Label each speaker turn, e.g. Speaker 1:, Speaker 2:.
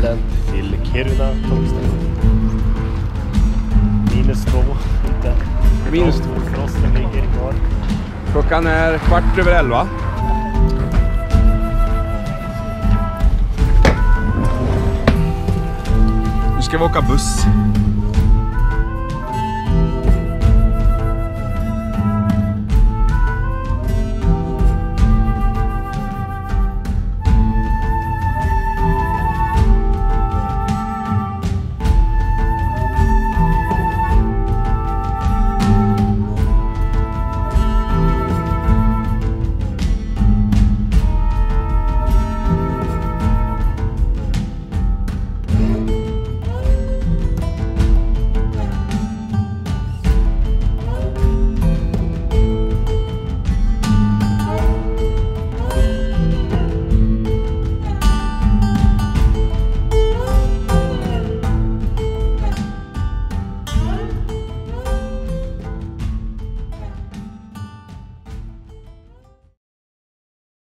Speaker 1: Till Kiruna. Minus två inte
Speaker 2: Minus två.
Speaker 1: Frosten ligger kvar.
Speaker 2: Klockan är kvart över elva. Nu ska vi åka buss.